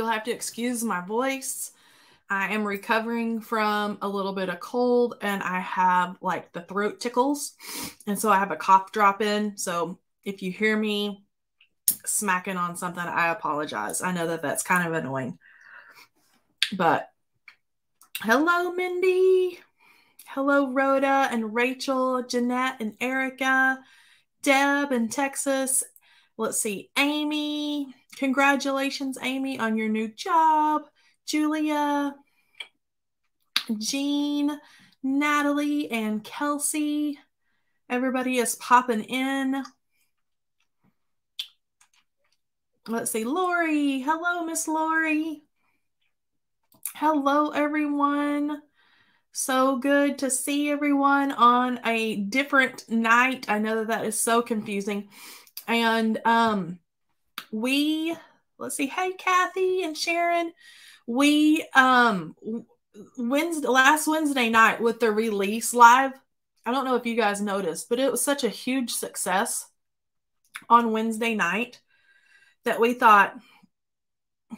You'll have to excuse my voice. I am recovering from a little bit of cold and I have like the throat tickles. And so I have a cough drop in. So if you hear me smacking on something, I apologize. I know that that's kind of annoying. But hello, Mindy. Hello, Rhoda and Rachel, Jeanette and Erica, Deb in Texas. Let's see, Amy. Congratulations, Amy, on your new job. Julia, Jean, Natalie, and Kelsey. Everybody is popping in. Let's see, Lori. Hello, Miss Lori. Hello, everyone. So good to see everyone on a different night. I know that that is so confusing. And um we let's see, hey Kathy and Sharon, we um Wednesday last Wednesday night with the release live. I don't know if you guys noticed, but it was such a huge success on Wednesday night that we thought,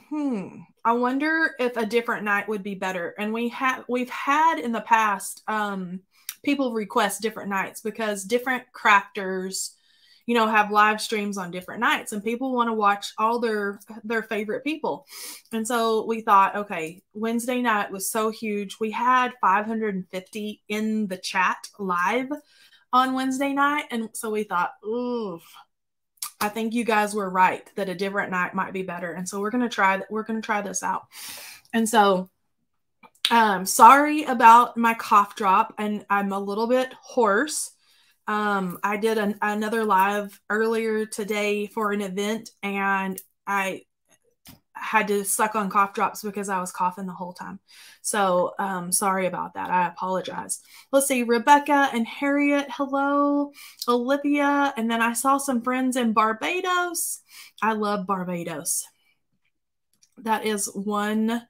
hmm, I wonder if a different night would be better. And we have we've had in the past um, people request different nights because different crafters, you know, have live streams on different nights, and people want to watch all their their favorite people. And so we thought, okay, Wednesday night was so huge. We had 550 in the chat live on Wednesday night, and so we thought, ooh, I think you guys were right that a different night might be better. And so we're going to try that. We're going to try this out. And so, um, sorry about my cough drop and I'm a little bit hoarse. Um, I did an, another live earlier today for an event and I had to suck on cough drops because I was coughing the whole time. So um, sorry about that. I apologize. Let's see, Rebecca and Harriet, hello, Olivia, and then I saw some friends in Barbados. I love Barbados. That is one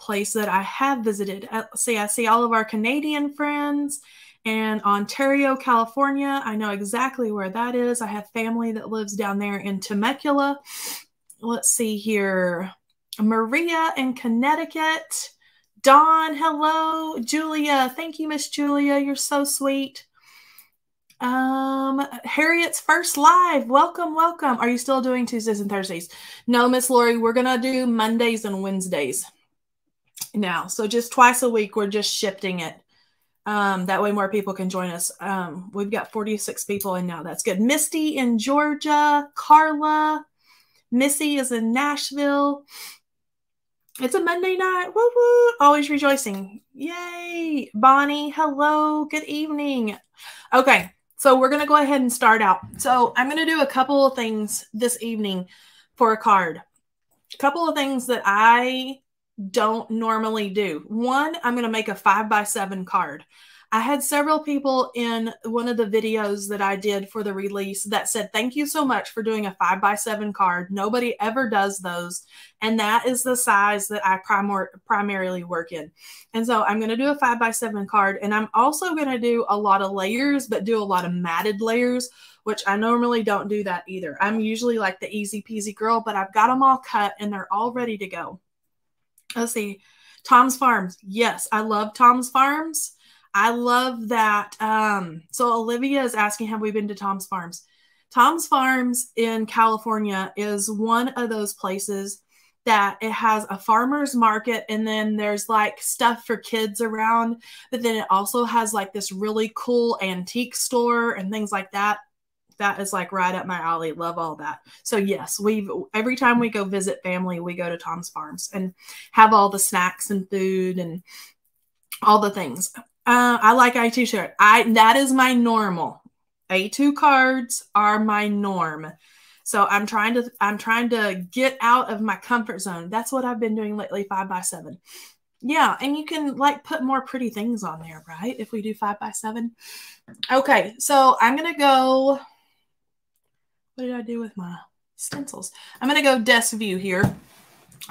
place that I have visited. See, I see all of our Canadian friends and Ontario, California. I know exactly where that is. I have family that lives down there in Temecula let's see here. Maria in Connecticut. Dawn, hello. Julia, thank you, Miss Julia. You're so sweet. Um, Harriet's first live. Welcome, welcome. Are you still doing Tuesdays and Thursdays? No, Miss Lori, we're gonna do Mondays and Wednesdays now. So just twice a week, we're just shifting it. Um, that way more people can join us. Um, we've got 46 people in now. That's good. Misty in Georgia, Carla, Missy is in Nashville. It's a Monday night. Woo woo. Always rejoicing. Yay. Bonnie, hello. Good evening. Okay. So we're going to go ahead and start out. So I'm going to do a couple of things this evening for a card. A couple of things that I don't normally do. One, I'm going to make a five by seven card. I had several people in one of the videos that I did for the release that said, Thank you so much for doing a five by seven card. Nobody ever does those. And that is the size that I primor- primarily work in. And so I'm going to do a five by seven card. And I'm also going to do a lot of layers, but do a lot of matted layers, which I normally don't do that either. I'm usually like the easy peasy girl, but I've got them all cut and they're all ready to go. Let's see. Tom's Farms. Yes, I love Tom's Farms. I love that. Um, so Olivia is asking, have we been to Tom's Farms? Tom's Farms in California is one of those places that it has a farmer's market and then there's like stuff for kids around, but then it also has like this really cool antique store and things like that. That is like right up my alley. Love all that. So yes, we've every time we go visit family, we go to Tom's Farms and have all the snacks and food and all the things. Uh, I like A2 shirt. I that is my normal. A2 cards are my norm. So I'm trying to I'm trying to get out of my comfort zone. That's what I've been doing lately, five by seven. Yeah, and you can like put more pretty things on there, right? If we do five by seven. Okay, so I'm gonna go. What did I do with my stencils? I'm gonna go desk view here.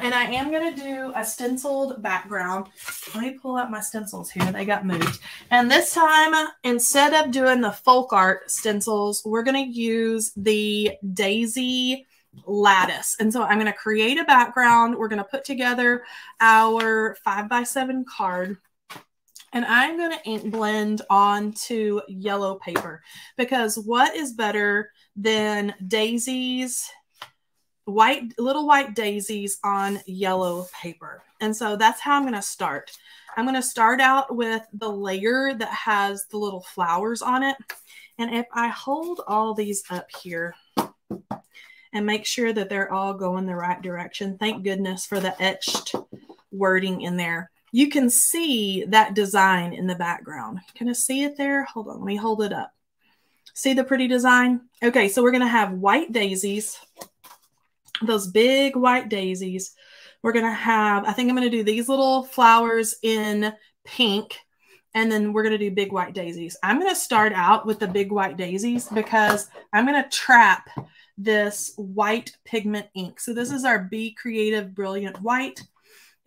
And I am going to do a stenciled background. Let me pull out my stencils here. They got moved. And this time, instead of doing the folk art stencils, we're going to use the Daisy lattice. And so I'm going to create a background. We're going to put together our five by seven card. And I'm going to ink blend onto yellow paper because what is better than daisies white little white daisies on yellow paper. And so that's how I'm going to start. I'm going to start out with the layer that has the little flowers on it. And if I hold all these up here and make sure that they're all going the right direction, thank goodness for the etched wording in there. You can see that design in the background. Can I see it there? Hold on, let me hold it up. See the pretty design? Okay, so we're going to have white daisies those big white daisies. We're going to have, I think I'm going to do these little flowers in pink, and then we're going to do big white daisies. I'm going to start out with the big white daisies because I'm going to trap this white pigment ink. So this is our Bee Creative Brilliant White.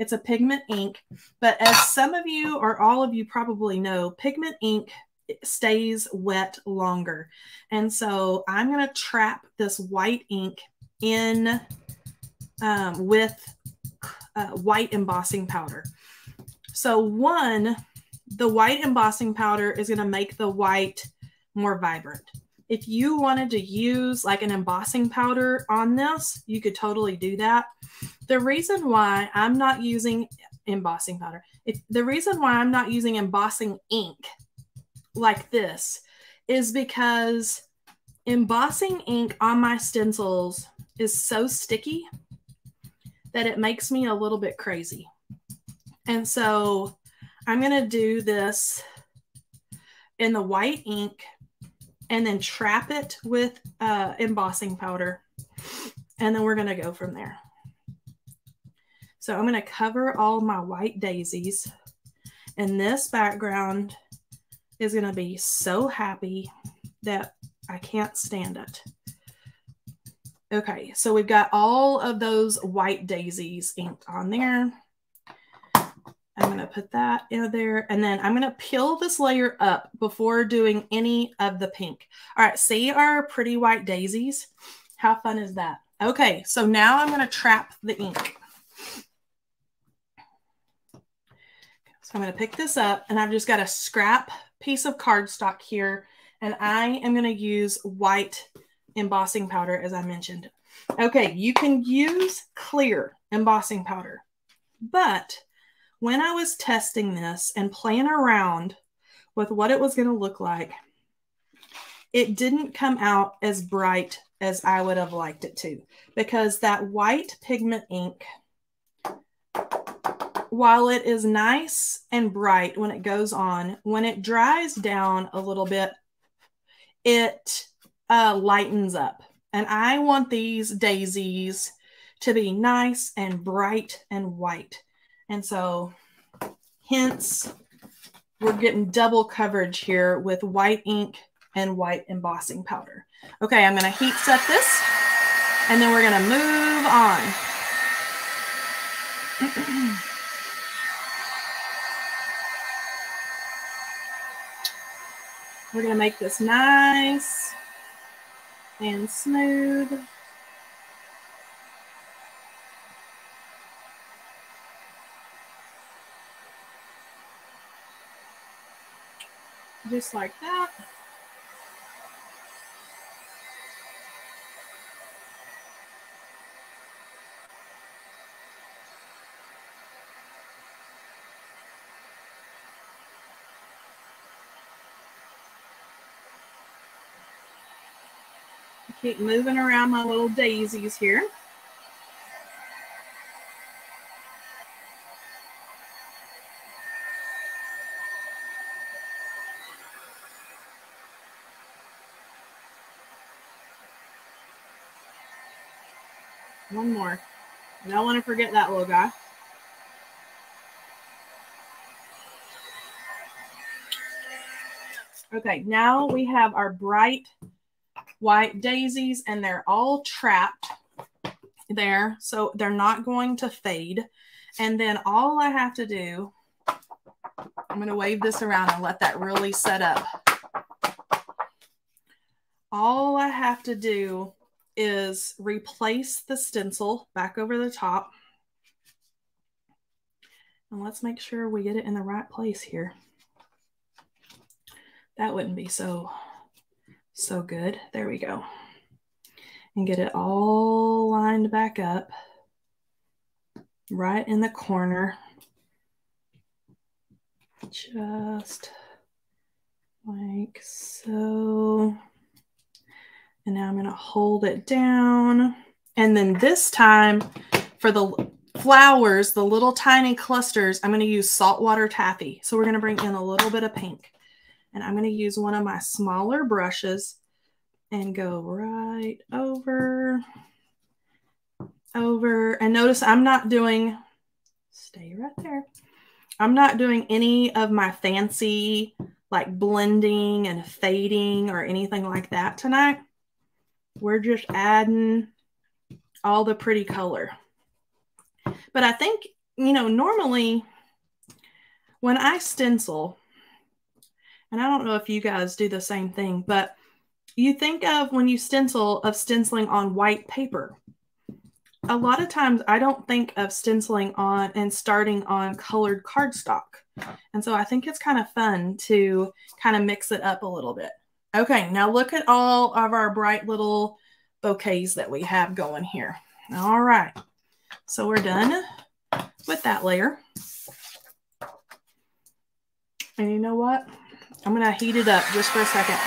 It's a pigment ink, but as some of you or all of you probably know, pigment ink stays wet longer. And so I'm going to trap this white ink in um, with uh, white embossing powder. So one, the white embossing powder is going to make the white more vibrant. If you wanted to use like an embossing powder on this, you could totally do that. The reason why I'm not using embossing powder, if the reason why I'm not using embossing ink like this is because embossing ink on my stencils is so sticky that it makes me a little bit crazy. And so I'm going to do this in the white ink and then trap it with uh, embossing powder. And then we're going to go from there. So I'm going to cover all my white daisies. And this background is going to be so happy that I can't stand it. Okay, so we've got all of those white daisies inked on there. I'm going to put that in there and then I'm going to peel this layer up before doing any of the pink. All right, see our pretty white daisies? How fun is that? Okay, so now I'm going to trap the ink. So I'm going to pick this up and I've just got a scrap piece of cardstock here and I am going to use white embossing powder, as I mentioned. Okay, you can use clear embossing powder, but when I was testing this and playing around with what it was going to look like, it didn't come out as bright as I would have liked it to because that white pigment ink, while it is nice and bright when it goes on, when it dries down a little bit, it uh, lightens up. And I want these daisies to be nice and bright and white. And so hence we're getting double coverage here with white ink and white embossing powder. Okay, I'm going to heat set this and then we're going to move on. we're going to make this nice and smooth. Just like that. Keep moving around my little daisies here. One more. I don't want to forget that little guy. Okay, now we have our bright white daisies and they're all trapped there. So they're not going to fade. And then all I have to do, I'm going to wave this around and let that really set up. All I have to do is replace the stencil back over the top. And let's make sure we get it in the right place here. That wouldn't be so, so good. There we go. And get it all lined back up right in the corner. Just like so. And now I'm going to hold it down. And then this time for the flowers, the little tiny clusters, I'm going to use saltwater taffy. So we're going to bring in a little bit of pink. And I'm going to use one of my smaller brushes and go right over, over. And notice I'm not doing, stay right there. I'm not doing any of my fancy like blending and fading or anything like that tonight. We're just adding all the pretty color. But I think, you know, normally when I stencil, and I don't know if you guys do the same thing, but you think of when you stencil of stenciling on white paper. A lot of times I don't think of stenciling on and starting on colored cardstock. And so I think it's kind of fun to kind of mix it up a little bit. Okay, now look at all of our bright little bouquets that we have going here. All right, so we're done with that layer. And you know what? I'm going to heat it up just for a second.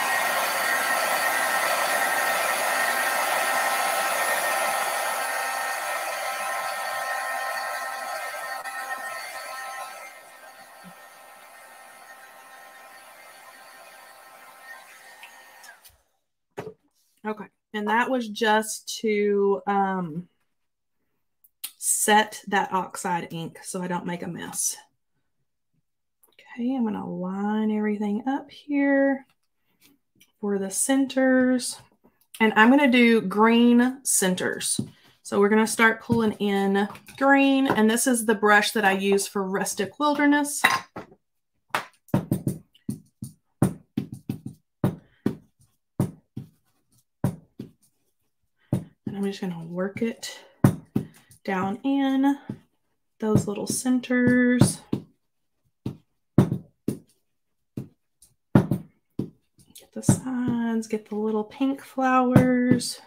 Okay. And that was just to um, set that oxide ink so I don't make a mess. Okay, I'm going to line everything up here for the centers. And I'm going to do green centers. So we're going to start pulling in green. And this is the brush that I use for Rustic Wilderness. And I'm just going to work it down in those little centers. Get the sides, get the little pink flowers.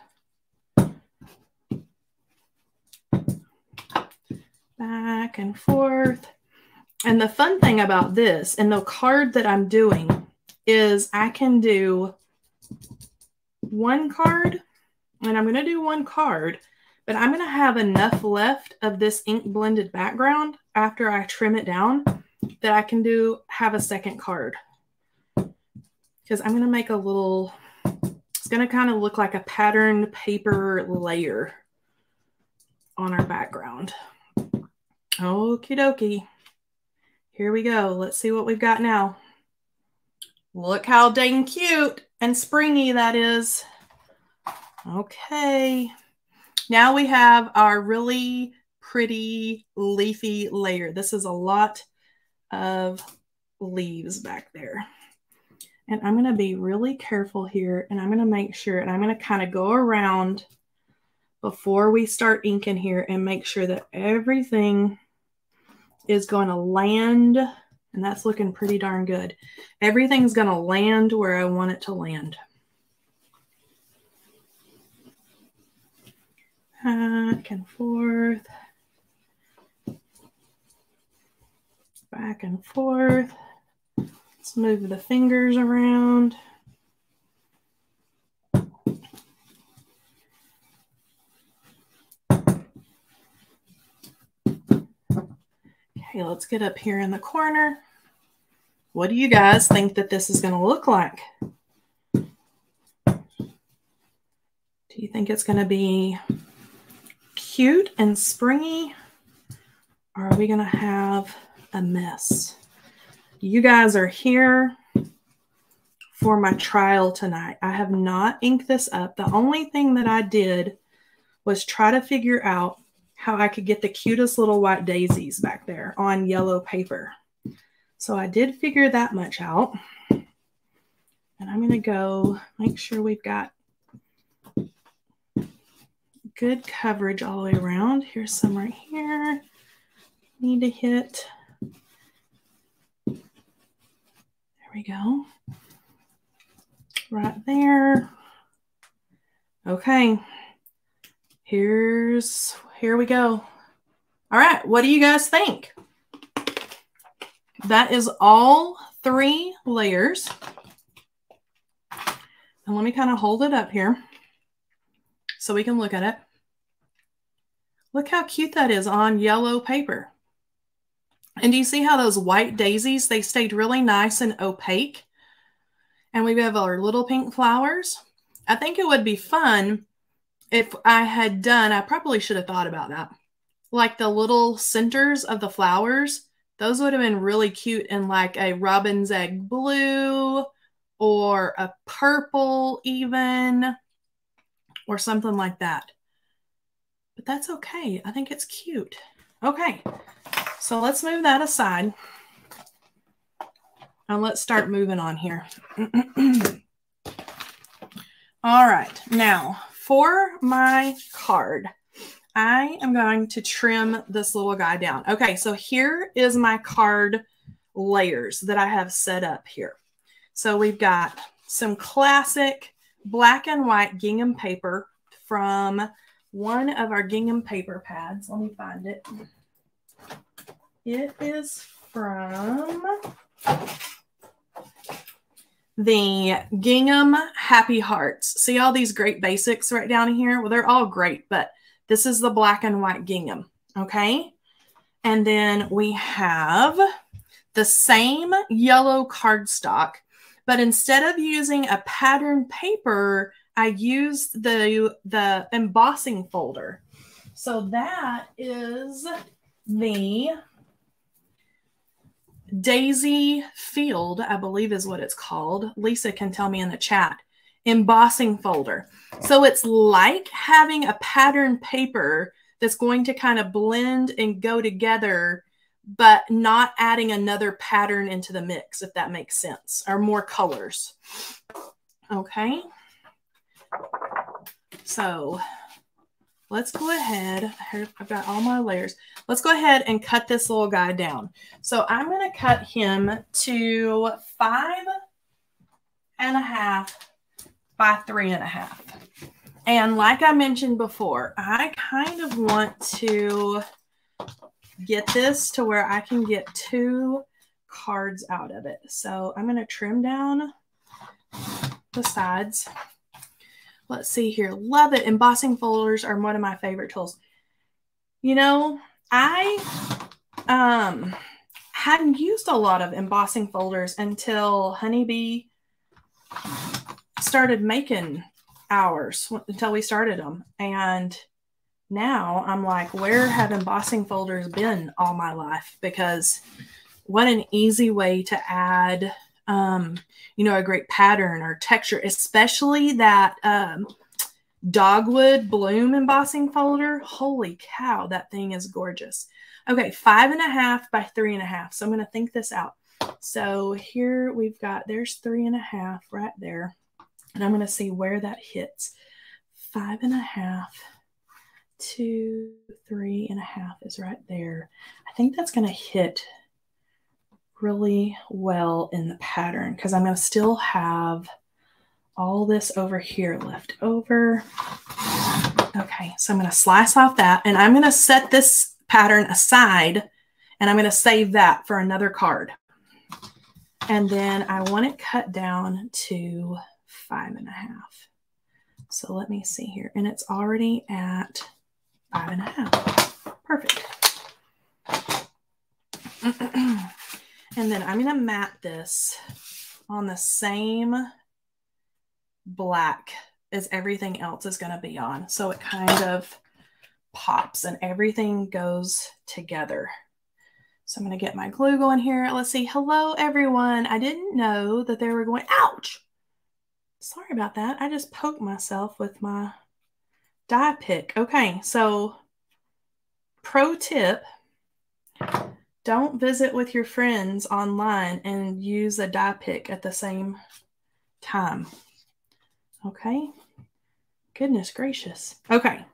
Back and forth. And the fun thing about this and the card that I'm doing is I can do one card and I'm going to do one card, but I'm going to have enough left of this ink blended background after I trim it down that I can do have a second card. Because I'm going to make a little, it's going to kind of look like a patterned paper layer on our background. Okie dokie. Here we go. Let's see what we've got now. Look how dang cute and springy that is. Okay. Now we have our really pretty leafy layer. This is a lot of leaves back there. And I'm going to be really careful here and I'm going to make sure and I'm going to kind of go around before we start inking here and make sure that everything is going to land and that's looking pretty darn good. Everything's going to land where I want it to land. back and forth, back and forth. Let's move the fingers around. Okay, let's get up here in the corner. What do you guys think that this is going to look like? Do you think it's going to be cute and springy? Or are we going to have a mess? You guys are here for my trial tonight. I have not inked this up. The only thing that I did was try to figure out how I could get the cutest little white daisies back there on yellow paper. So I did figure that much out. And I'm going to go make sure we've got good coverage all the way around. Here's some right here. Need to hit. There we go. Right there. Okay. Here's, here we go. All right. What do you guys think? That is all three layers. And let me kind of hold it up here so we can look at it. Look how cute that is on yellow paper. And do you see how those white daisies, they stayed really nice and opaque? And we have our little pink flowers. I think it would be fun if I had done, I probably should have thought about that. Like the little centers of the flowers, those would have been really cute in like a robin's egg blue or a purple even or something like that but that's okay. I think it's cute. Okay, so let's move that aside. And let's start moving on here. All right, now for my card, I am going to trim this little guy down. Okay, so here is my card layers that I have set up here. So we've got some classic black and white gingham paper from one of our gingham paper pads. Let me find it. It is from the Gingham Happy Hearts. See all these great basics right down here? Well, they're all great, but this is the black and white gingham, okay? And then we have the same yellow cardstock, but instead of using a pattern paper, I used the the embossing folder. So that is the Daisy Field, I believe is what it's called. Lisa can tell me in the chat. Embossing folder. So it's like having a pattern paper that's going to kind of blend and go together, but not adding another pattern into the mix, if that makes sense, or more colors. Okay. So let's go ahead. I've got all my layers. Let's go ahead and cut this little guy down. So I'm going to cut him to five and a half by three and a half. And like I mentioned before, I kind of want to get this to where I can get two cards out of it. So I'm going to trim down the sides Let's see here. Love it. Embossing folders are one of my favorite tools. You know, I um hadn't used a lot of embossing folders until Honeybee started making ours until we started them. And now I'm like, where have embossing folders been all my life? Because what an easy way to add um, you know, a great pattern or texture, especially that um, dogwood bloom embossing folder. Holy cow, that thing is gorgeous. Okay, five and a half by three and a half. So I'm going to think this out. So here we've got, there's three and a half right there. And I'm going to see where that hits. Five and a half, two, three and a half is right there. I think that's going to hit really well in the pattern because I'm going to still have all this over here left over. Okay, so I'm going to slice off that and I'm going to set this pattern aside and I'm going to save that for another card. And then I want it cut down to five and a half. So let me see here. And it's already at five and a half. Perfect. And then I'm going to mat this on the same black as everything else is going to be on. So it kind of pops and everything goes together. So I'm going to get my glue going here. Let's see. Hello, everyone. I didn't know that they were going, ouch. Sorry about that. I just poked myself with my die pick. Okay, so pro tip don't visit with your friends online and use a die pick at the same time. Okay. Goodness gracious. Okay.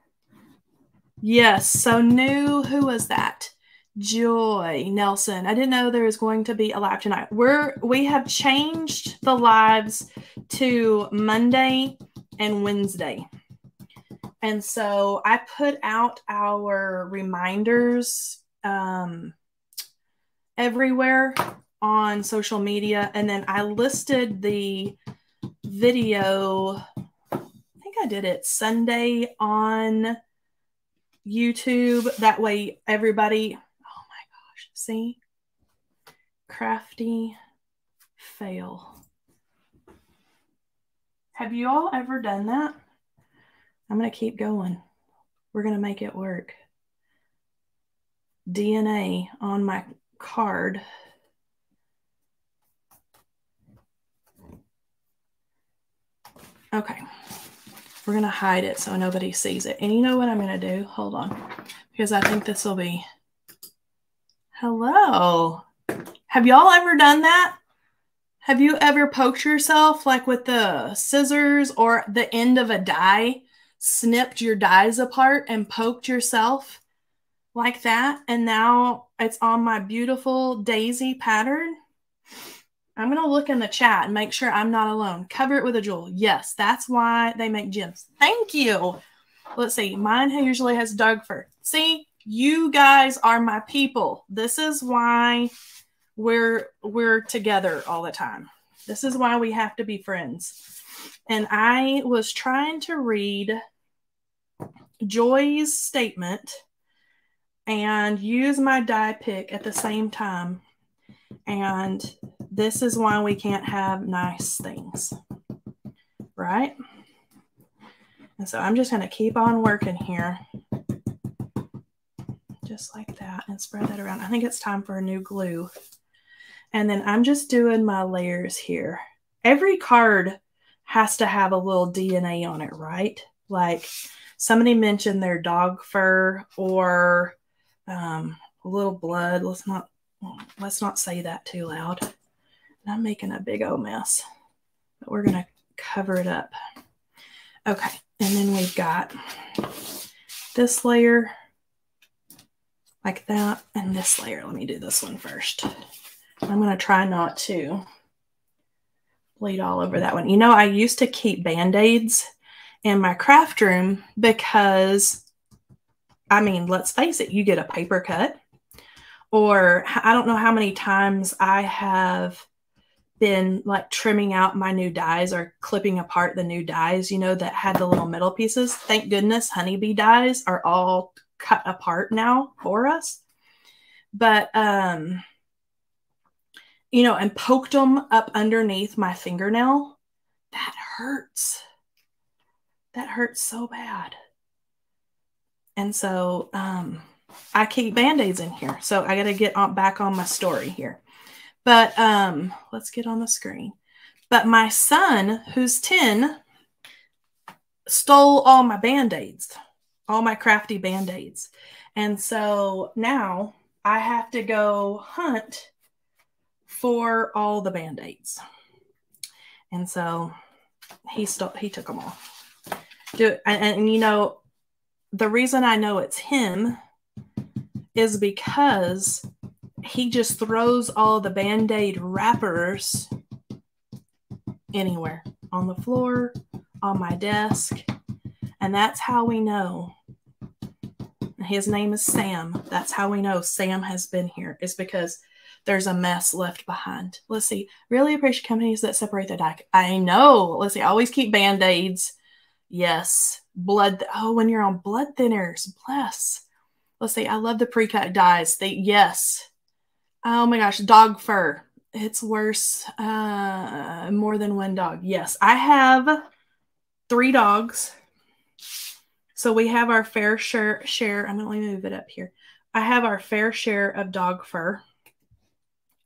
Yes. So new. Who was that? Joy Nelson. I didn't know there was going to be a live tonight. We're we have changed the lives to Monday and Wednesday. And so I put out our reminders um, everywhere on social media. And then I listed the video, I think I did it Sunday on YouTube. That way, everybody, oh my gosh, see? Crafty fail. Have you all ever done that? I'm going to keep going. We're going to make it work. DNA on my card. Okay. We're going to hide it so nobody sees it. And you know what I'm going to do? Hold on. Because I think this will be. Hello. Have y'all ever done that? Have you ever poked yourself like with the scissors or the end of a die, snipped your dies apart and poked yourself like that? And now it's on my beautiful daisy pattern. I'm going to look in the chat and make sure I'm not alone. Cover it with a jewel. Yes, that's why they make gems. Thank you. Let's see. Mine usually has dog fur. See, you guys are my people. This is why we're we're together all the time. This is why we have to be friends. And I was trying to read Joy's statement and use my die pick at the same time. And this is why we can't have nice things, right? And so I'm just going to keep on working here. Just like that and spread that around. I think it's time for a new glue. And then I'm just doing my layers here. Every card has to have a little DNA on it, right? Like somebody mentioned their dog fur or um, a little blood. Let's not let's not say that too loud. I'm making a big old mess, but we're gonna cover it up. Okay, and then we've got this layer like that, and this layer. Let me do this one first. I'm gonna try not to bleed all over that one. You know, I used to keep band-aids in my craft room because I mean, let's face it, you get a paper cut, or I don't know how many times I have been like trimming out my new dies or clipping apart the new dies, you know, that had the little metal pieces. Thank goodness honeybee dies are all cut apart now for us. But, um, you know, and poked them up underneath my fingernail. That hurts. That hurts so bad. And so um, I keep band-aids in here. So I got to get on, back on my story here. But um, let's get on the screen. But my son, who's 10, stole all my band-aids, all my crafty band-aids. And so now I have to go hunt for all the band-aids. And so he stole, he took them all. Do and, and you know the reason I know it's him is because he just throws all the band aid wrappers anywhere on the floor, on my desk. And that's how we know. His name is Sam. That's how we know Sam has been here, is because there's a mess left behind. Let's see. Really appreciate companies that separate the die. I know. Let's see. always keep band aids. Yes blood. Oh, when you're on blood thinners, bless. Let's see. I love the pre-cut dies. They yes. Oh my gosh, dog fur. It's worse. Uh, more than one dog. Yes, I have three dogs. So we have our fair share. Share. I'm gonna move it up here. I have our fair share of dog fur.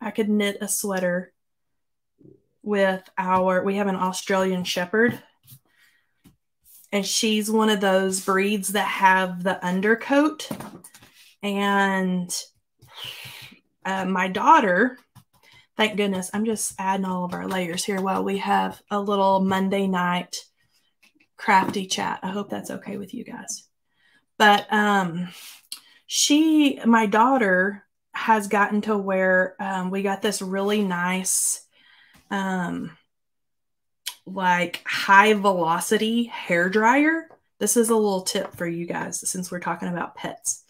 I could knit a sweater with our. We have an Australian Shepherd and she's one of those breeds that have the undercoat. And uh, my daughter, thank goodness, I'm just adding all of our layers here while we have a little Monday night crafty chat. I hope that's okay with you guys. But um, she, my daughter, has gotten to where um, we got this really nice, um, like high velocity hair dryer. This is a little tip for you guys since we're talking about pets.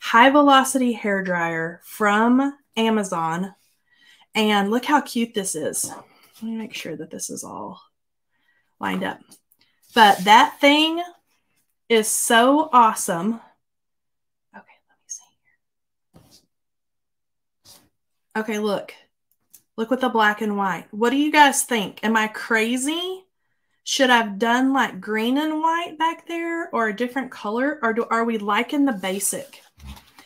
High velocity hair dryer from Amazon. And look how cute this is. Let me make sure that this is all lined up. But that thing is so awesome. Okay, let me see here. Okay, look. Look with the black and white. What do you guys think? Am I crazy? Should I have done like green and white back there or a different color? Or do, are we liking the basic?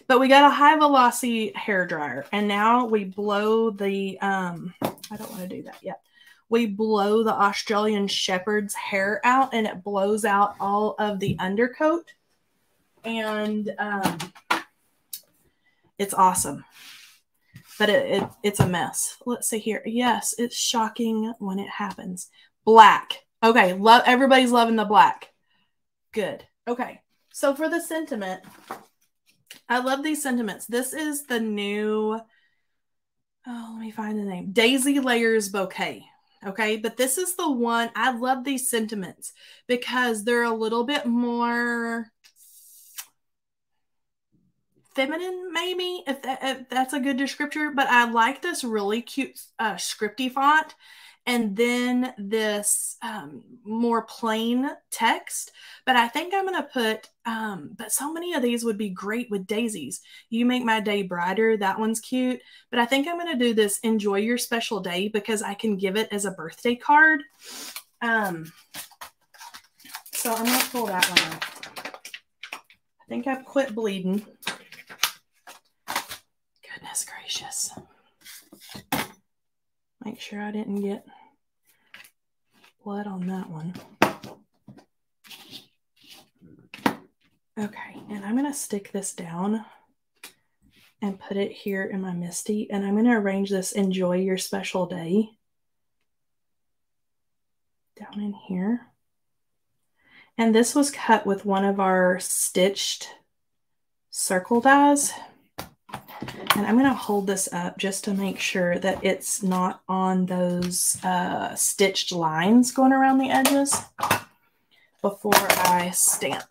But we got a high velocity hair dryer and now we blow the, um, I don't want to do that yet we blow the Australian Shepherd's hair out and it blows out all of the undercoat. And um, it's awesome. But it, it, it's a mess. Let's see here. Yes, it's shocking when it happens. Black. Okay, love everybody's loving the black. Good. Okay. So for the sentiment, I love these sentiments. This is the new oh, let me find the name. Daisy Layers Bouquet. Okay. But this is the one I love these sentiments because they're a little bit more feminine, maybe, if, that, if that's a good descriptor. But I like this really cute uh, scripty font and then this um, more plain text. But I think I'm going to put, um, but so many of these would be great with daisies. You make my day brighter. That one's cute. But I think I'm going to do this enjoy your special day because I can give it as a birthday card. Um, so I'm going to pull that one out. I think I've quit bleeding. Goodness gracious. Make sure I didn't get blood on that one. Okay, and I'm going to stick this down and put it here in my MISTI. And I'm going to arrange this Enjoy Your Special Day down in here. And this was cut with one of our stitched circle dies. And I'm going to hold this up just to make sure that it's not on those uh, stitched lines going around the edges before I stamp.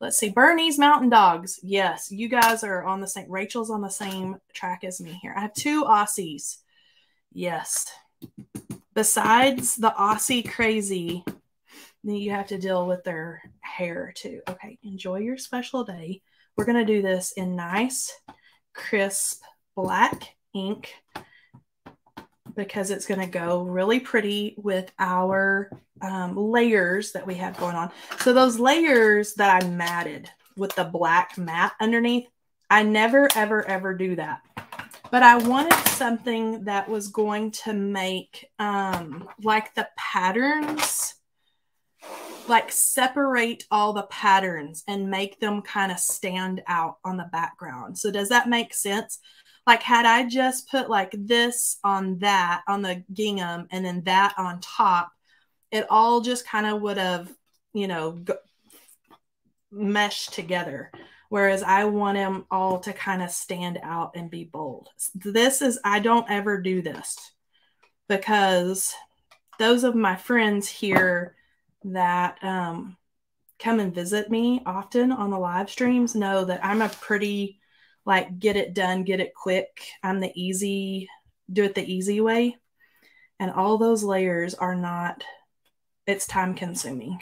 Let's see. Bernese Mountain Dogs. Yes, you guys are on the same. Rachel's on the same track as me here. I have two Aussies. Yes. Besides the Aussie crazy, you have to deal with their hair too. Okay. Enjoy your special day. We're going to do this in nice crisp black ink because it's going to go really pretty with our um, layers that we have going on. So those layers that I matted with the black mat underneath, I never, ever, ever do that. But I wanted something that was going to make um, like the patterns like separate all the patterns and make them kind of stand out on the background. So does that make sense? Like had I just put like this on that on the gingham and then that on top, it all just kind of would have, you know, go- meshed together. Whereas I want them all to kind of stand out and be bold. This is, I don't ever do this because those of my friends here that um, come and visit me often on the live streams know that I'm a pretty like get it done, get it quick. I'm the easy, do it the easy way. And all those layers are not, it's time consuming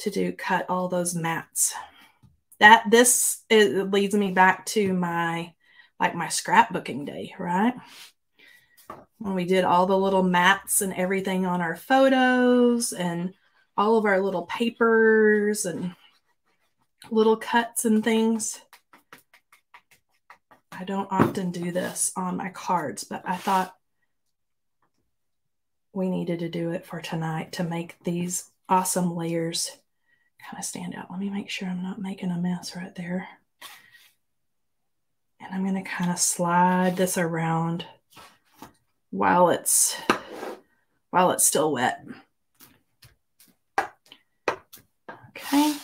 to do cut all those mats. That this it leads me back to my like my scrapbooking day, right? When we did all the little mats and everything on our photos and all of our little papers and little cuts and things. I don't often do this on my cards, but I thought we needed to do it for tonight to make these awesome layers kind of stand out. Let me make sure I'm not making a mess right there. And I'm going to kind of slide this around while it's while it's still wet. Okay.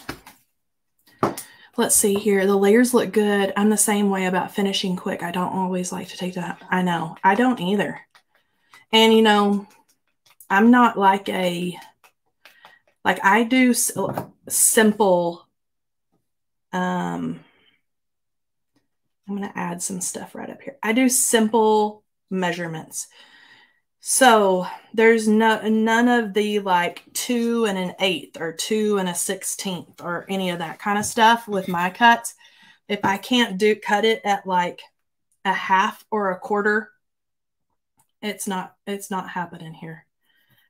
Let's see here. The layers look good. I'm the same way about finishing quick. I don't always like to take that. I know. I don't either. And you know, I'm not like a like I do simple um I'm going to add some stuff right up here. I do simple measurements. So there's no none of the like two and an eighth or two and a sixteenth or any of that kind of stuff with my cuts. If I can't do cut it at like a half or a quarter, it's not it's not happening here.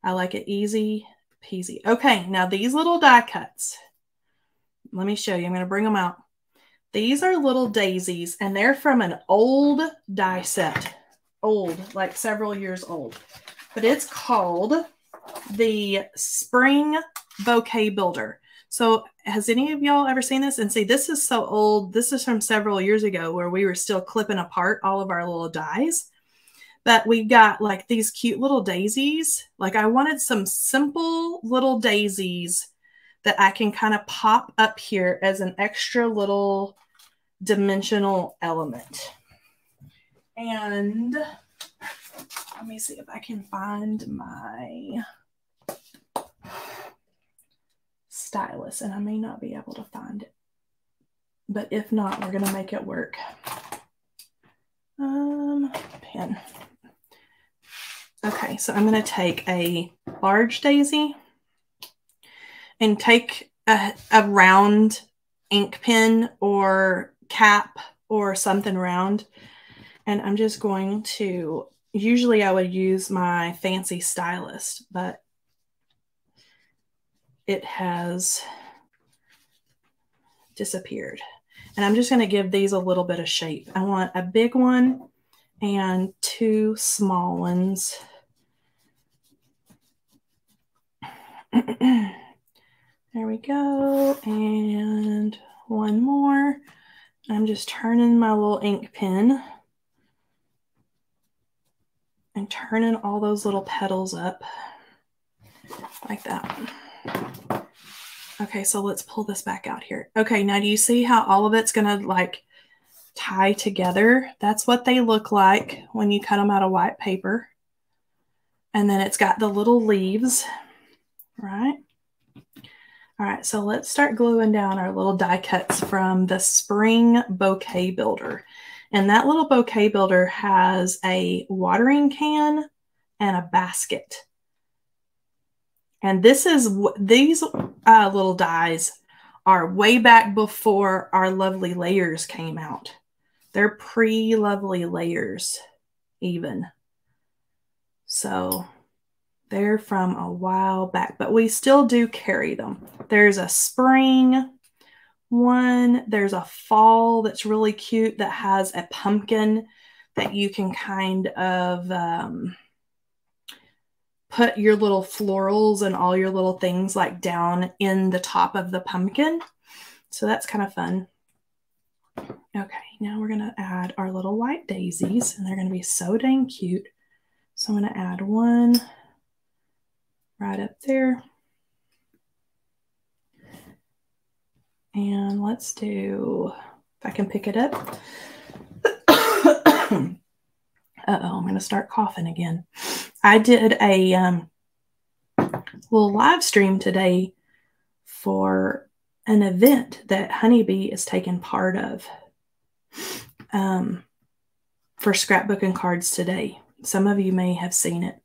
I like it easy peasy. Okay, now these little die cuts. Let me show you. I'm going to bring them out. These are little daisies, and they're from an old die set. Old, like several years old. But it's called the Spring Bouquet Builder. So has any of y'all ever seen this? And see, this is so old. This is from several years ago where we were still clipping apart all of our little dies. But we've got like these cute little daisies. Like I wanted some simple little daisies that I can kind of pop up here as an extra little dimensional element. And let me see if I can find my stylus and I may not be able to find it. But if not, we're going to make it work. Um, pen. Okay, so I'm going to take a large daisy and take a, a round ink pen or cap or something round. And I'm just going to, usually I would use my fancy stylus, but it has disappeared. And I'm just going to give these a little bit of shape. I want a big one and two small ones. there we go. And one more. I'm just turning my little ink pen and turning all those little petals up like that. Okay, so let's pull this back out here. Okay, now do you see how all of it's to like tie together? That's what they look like when you cut them out of white paper. And then it's got the little leaves right? All right, so let's start gluing down our little die cuts from the Spring Bouquet Builder. And that little bouquet builder has a watering can and a basket. And this is, these uh, little dies are way back before our lovely layers came out. They're pre-lovely layers even. So they're from a while back, but we still do carry them. There's a spring one. There's a fall that's really cute that has a pumpkin that you can kind of um, put your little florals and all your little things like down in the top of the pumpkin. So that's kind of fun. Okay, now we're going to add our little white daisies and they're going to be so dang cute. So I'm going to add one right up there. And let's do, if I can pick it up. Uh-oh, I'm going to start coughing again. I did a um, little live stream today for an event that Honeybee is taking part of um, for scrapbooking cards today. Some of you may have seen it.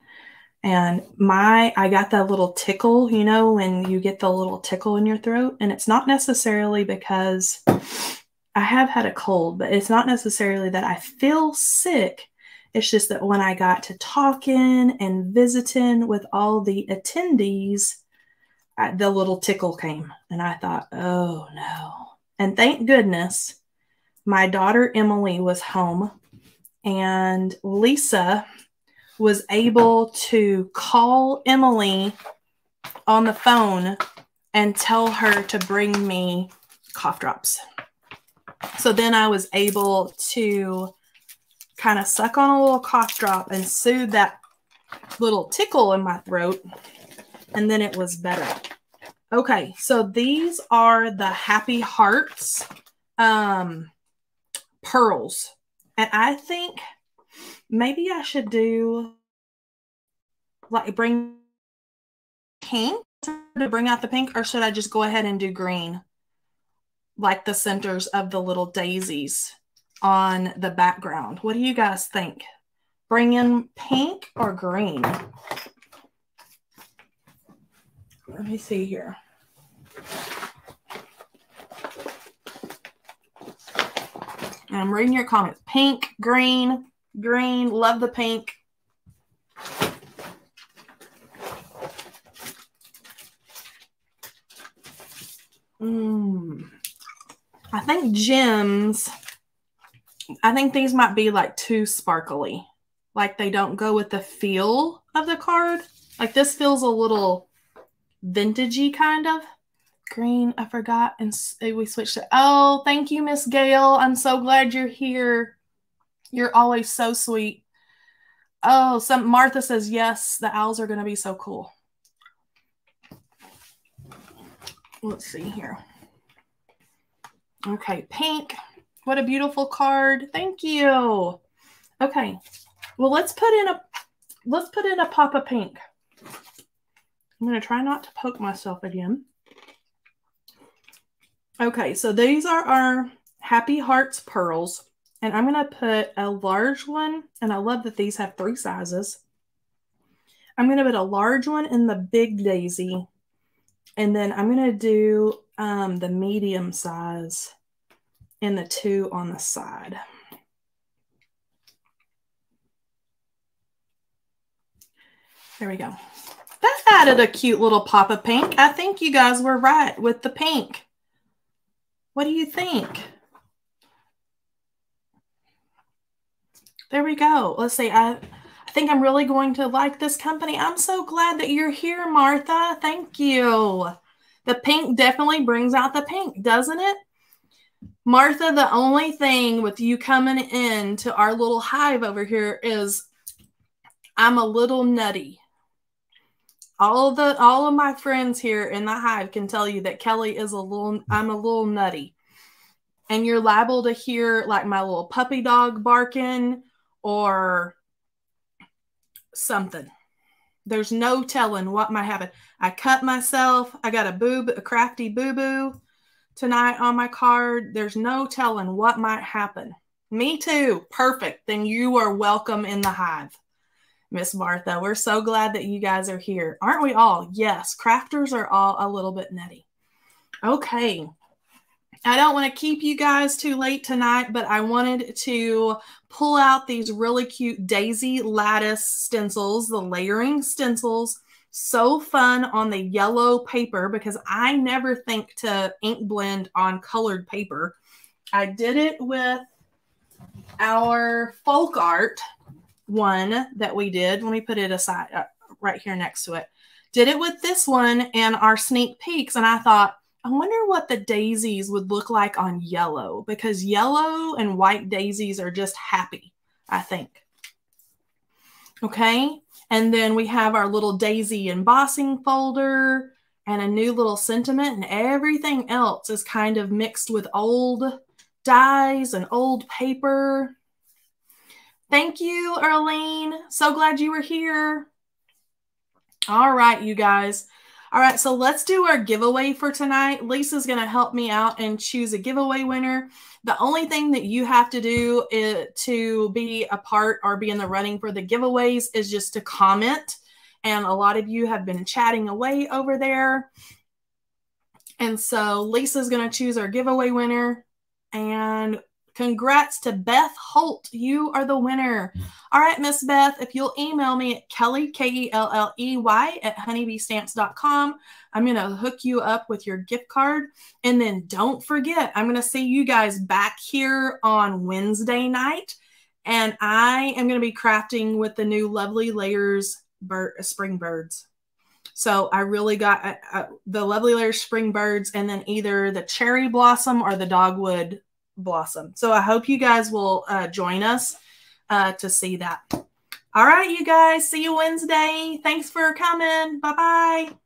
And my, I got that little tickle, you know, when you get the little tickle in your throat. And it's not necessarily because I have had a cold, but it's not necessarily that I feel sick. It's just that when I got to talking and visiting with all the attendees, I, the little tickle came. And I thought, oh no. And thank goodness my daughter Emily was home and Lisa was able to call Emily on the phone and tell her to bring me cough drops. So then I was able to kind of suck on a little cough drop and soothe that little tickle in my throat. And then it was better. Okay, so these are the Happy Hearts um, pearls. And I think maybe I should do like bring pink to bring out the pink, or should I just go ahead and do green? Like the centers of the little daisies on the background. What do you guys think? Bring in pink or green? Let me see here. I'm reading your comments. Pink, green, green, love the pink. Mm. I think gems, I think these might be like too sparkly. Like they don't go with the feel of the card. Like this feels a little vintagey kind of. Green, I forgot. And we switched it. Oh, thank you, Miss Gail. I'm so glad you're here. You're always so sweet. Oh, some Martha says yes, the owls are going to be so cool. Let's see here. Okay, pink. What a beautiful card. Thank you. Okay. Well, let's put in a let's put in a pop of pink. I'm going to try not to poke myself again. Okay, so these are our Happy Hearts pearls. And I'm going to put a large one, and I love that these have three sizes. I'm going to put a large one in the big daisy, and then I'm going to do um, the medium size in the two on the side. There we go. That added a cute little pop of pink. I think you guys were right with the pink. What do you think? There we go. Let's see. I, I think I'm really going to like this company. I'm so glad that you're here, Martha. Thank you. The pink definitely brings out the pink, doesn't it? Martha, the only thing with you coming in to our little hive over here is I'm a little nutty. All of the all of my friends here in the hive can tell you that Kelley is a little I'm a little nutty. And you're liable to hear like my little puppy dog barking or something. There's no telling what might happen. I cut myself. I got a boob, a crafty boo boo tonight on my card. There's no telling what might happen. Me too. Perfect. Then you are welcome in the hive. Miss Martha, we're so glad that you guys are here. Aren't we all? Yes, crafters are all a little bit nutty. Okay. I don't want to keep you guys too late tonight, but I wanted to pull out these really cute daisy lattice stencils, the layering stencils so fun on the yellow paper because I never think to ink blend on colored paper. I did it with our folk art one that we did. Let me put it aside uh, right here next to it. Did it with this one and our sneak peeks. And I thought, I wonder what the daisies would look like on yellow because yellow and white daisies are just happy, I think. Okay. And then we have our little daisy embossing folder and a new little sentiment and everything else is kind of mixed with old dies and old paper. Thank you, Erlene. So glad you were here. All right, you guys. All right, so let's do our giveaway for tonight. Lisa's going to help me out and choose a giveaway winner. The only thing that you have to do is, to be a part or be in the running for the giveaways is just to comment. And a lot of you have been chatting away over there. And so Lisa's going to choose our giveaway winner. And Congrats to Beth Holt. You are the winner. Mm. All right, Miss Beth, if you'll email me at Kelley, K E L L E Y, at honeybeestamps.com, I'm going to hook you up with your gift card. And then don't forget, I'm going to see you guys back here on Wednesday night. And I am going to be crafting with the new Lovely Layers bird, spring birds. So I really got uh, uh, the Lovely Layers Spring Birds and then either the Cherry Blossom or the Dogwood Blossom. So I hope you guys will uh, join us uh, to see that. All right, you guys. See you Wednesday. Thanks for coming. Bye bye.